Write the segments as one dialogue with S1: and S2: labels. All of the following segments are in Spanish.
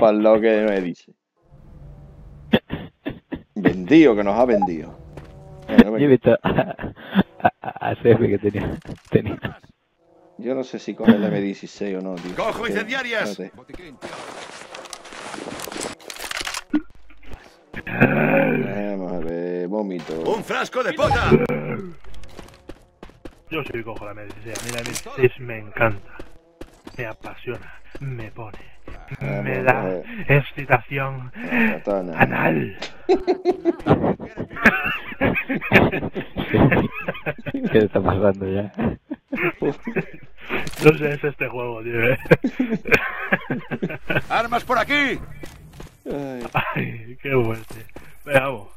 S1: Para lo que me dice. Vendido, que nos ha vendido. Bueno,
S2: Yo he visto a, a, a Sefi que tenía, tenía.
S1: Yo no sé si coge el M16 o no, tío.
S3: ¡Cojo incendiarias!
S1: espérate. Vamos a ver, vómito.
S3: ¡Un frasco de pota!
S4: Yo sí cojo la medicina. A mí la medicina me encanta. Me apasiona. Me pone. Me
S1: Vamos
S4: da excitación anal.
S2: ¿Qué está pasando ya?
S4: No sé, es este juego, tío. eh.
S3: ¡Armas por aquí!
S1: Ay,
S4: qué fuerte. Veamos.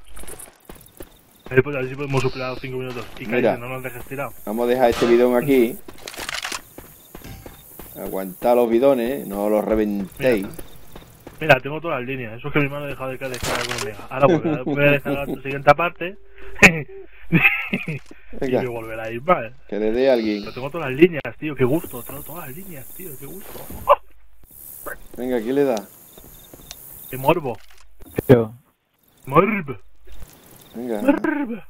S4: A ver, pues, a ver si podemos superar 5 minutos. Y
S1: Mira.
S4: que no nos dejes tirado.
S1: Vamos a dejar este bidón aquí. Aguantad los bidones, no los reventéis.
S4: Mira, tengo todas las líneas. Eso es que mi mano ha dejado de descargar con Omega. Ahora volverá- voy a descargar la siguiente parte. y
S1: Venga,
S4: me volverá a ir mal.
S1: que le dé a alguien.
S4: Pero tengo todas las líneas, tío. Qué gusto. Tengo todas las líneas, tío. Qué gusto.
S1: Venga, ¿quién le da?
S4: Qué morbo.
S2: Yo,
S4: Morb.
S1: Venga.
S4: Morb.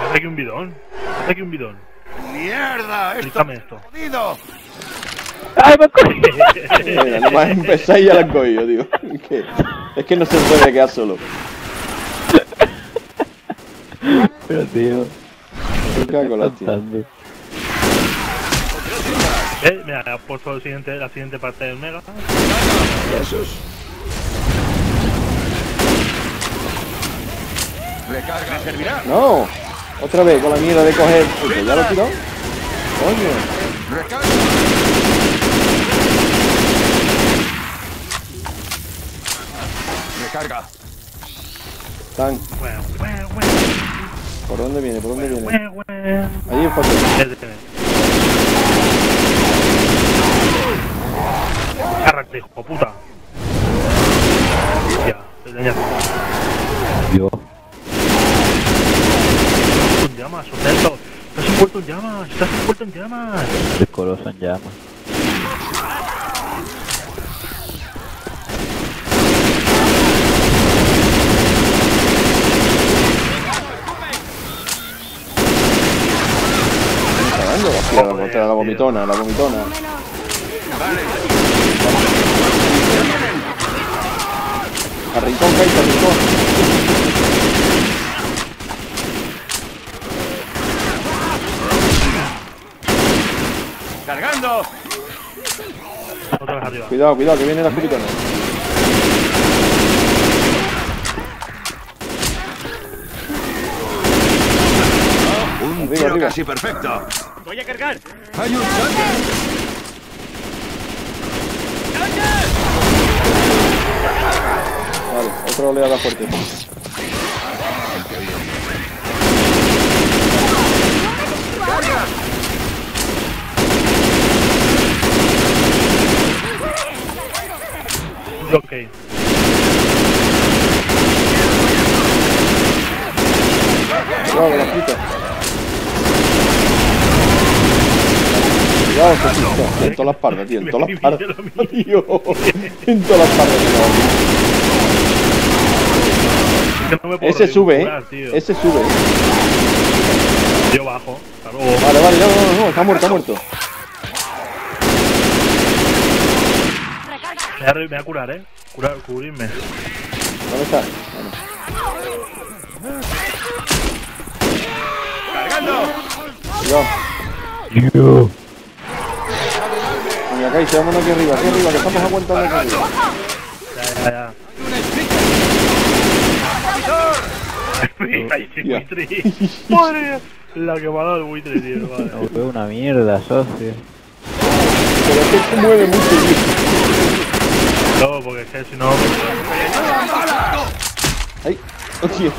S4: Haz aquí un bidón. Haz aquí un bidón.
S3: ¡Mierda! ¡Esto
S4: esto.
S3: jodido!
S2: ¡Ay, me cogí!
S1: Venga, nomás empezáis ya la han cogido, tío. Es que, es que no se puede quedar solo.
S2: Pero tío,
S1: Me cago en la tía.
S4: Eh, mira, he puesto el siguiente, la siguiente parte del Mega.
S3: ¡Jesús! Recarga. ¿Me servirá?
S1: No, otra vez con la mierda de coger. Uy, ¿Ya lo he Coño.
S3: Recarga. Recarga.
S1: Tan, ¿por dónde viene? ¿Por dónde viene? Ahí en
S4: me- Agárrate, hijo de puta. Ya, te dañaste.
S2: Yo,
S4: en llamas, Otelto. Estás envuelto en llamas, estás envuelto en llamas.
S2: el en llamas.
S1: La la, la vomitona, la vomitona. A rincón, Kaiser, a rincón.
S3: ¡Cargando!
S4: Otra vez arriba.
S1: Cuidado, cuidado, que vienen las vomitonas.
S3: Un
S1: Arriba,
S3: tiro
S1: arriba.
S3: casi perfecto.
S4: Voy a cargar.
S3: ¡Hay un tanque!
S1: Vale, otra oleada fuerte.
S4: Ok.
S1: Cuidado, la quita. Cuidado, que. En todas las partes, tío, en todas las partes. Tío, en todas las partes.
S4: Puedo
S1: Ese sube, eh.
S4: tío.
S1: Ese sube, eh.
S4: Yo bajo.
S1: Vale, vale, no, no, no, no, está muerto, está muerto.
S4: Me voy a, re- me voy a curar, eh. Curar, cubrirme.
S1: ¿Dónde está? Bueno,
S3: ¡Cargando!
S1: cuidado.
S2: Yo,
S1: Venga, Kaiser, vámonos aquí arriba, aquí arriba, que estamos aguantando aquí arriba.
S4: Ya, ya, ya. Buitre. Madre mía. La que me ha dado el buitre, tío. Madre.
S2: no una mierda, socio.
S1: Pero es que se mueve mucho, tío.
S4: No, porque es que si no.
S1: Ay, hostia.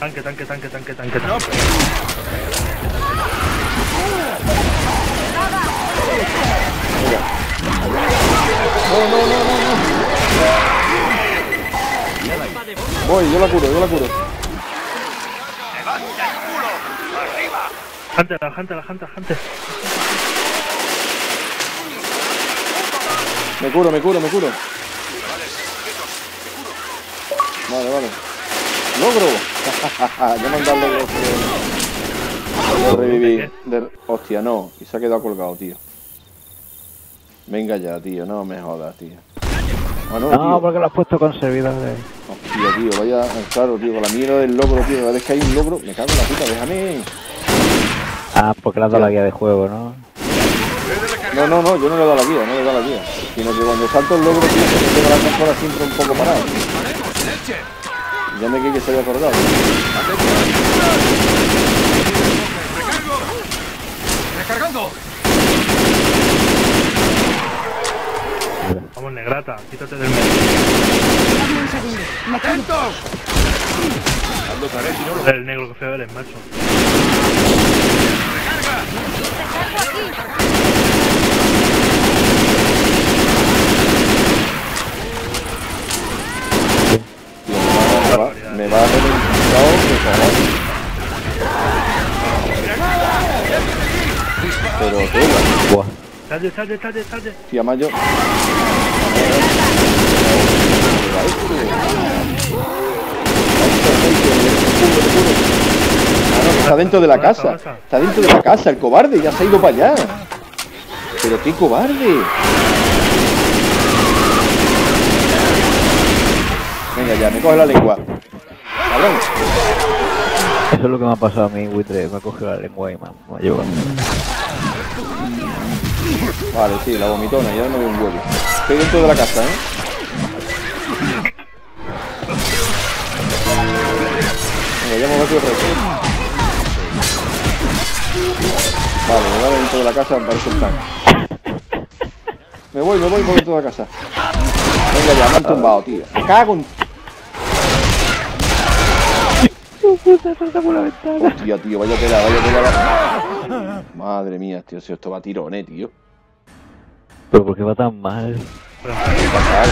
S4: Tanque, tanque, tanque, tanque, tanque. tanque.
S1: No, no, no, no, no. Voy, yo la curo, yo la curo.
S4: Hunter, Hunter, Hunter, Hunter.
S1: Me curo, me curo, me curo. Vale, vale. ¡Logro! ya me han dado logro. De, hostia, no. Y se ha quedado colgado, tío. Venga ya, tío. No me jodas, tío. Ah, no,
S2: No,
S1: tío.
S2: porque lo has puesto con servidores.
S1: Hostia, tío. Vaya, claro, tío. Con la mierda del logro, tío. Cada vez que hay un logro, me cago en la puta. Déjame.
S2: Ah, porque le has dado la guía de juego, ¿no?
S1: No, no, no. Yo no le he dado la guía. No le he dado la guía. Sino que cuando salto el logro, tío, se me queda la consola siempre un poco parada. Ya me creí que se había.
S3: ¡Recargo! ¡Recargando!
S4: Vamos, negrata, quítate del medio.
S5: Dame
S4: el negro que feo eres, macho.
S1: Tío, me va, me va a reventado de cojones. Pero tela,
S2: Buah.
S4: Salte, salte, salte, salte.
S1: tía mayo. Ah, no, que está dentro de la casa. Está dentro de la casa, el cobarde, ya se ha ido para allá. Pero qué cobarde. Venga ya, me coge la lengua. Cabrón.
S2: Eso es lo que me ha pasado a mí, Witre. Me ha cogido la lengua y me ha llevado.
S1: Vale, sí, la vomitona, ya no veo un huevo. Estoy dentro de la casa, ¿eh? Venga, ya me voy a otra vez. Vale, me voy dentro de la casa, me parece el plan. Me voy, me voy por dentro de la casa. Venga ya, me han tumbado, tío. Me cago en... Hostia, tío, vaya tela, vaya tela. Madre mía, tío, si esto va a tirones, tío.
S2: Pero ¿por qué va tan mal?
S1: ¿Qué pasa?